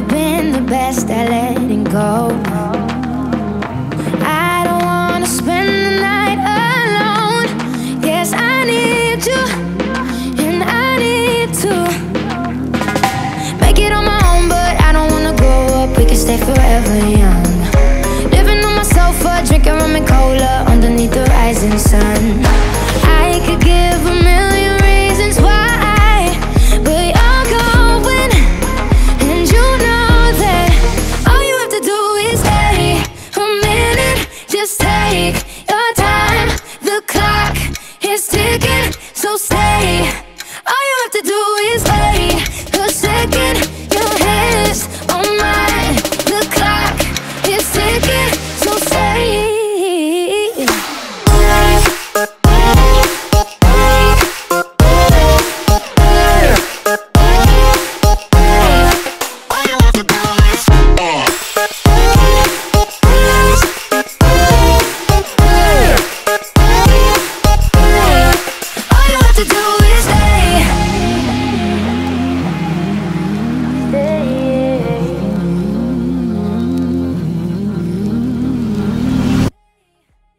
never been the best at letting go. I don't wanna spend the night alone. Yes, I need you, and I need to make it on my own, but I don't wanna grow up. We can stay forever young. Living on my sofa, drinking rum and cola underneath the rising sun. I could give a million reasons why. have to do is let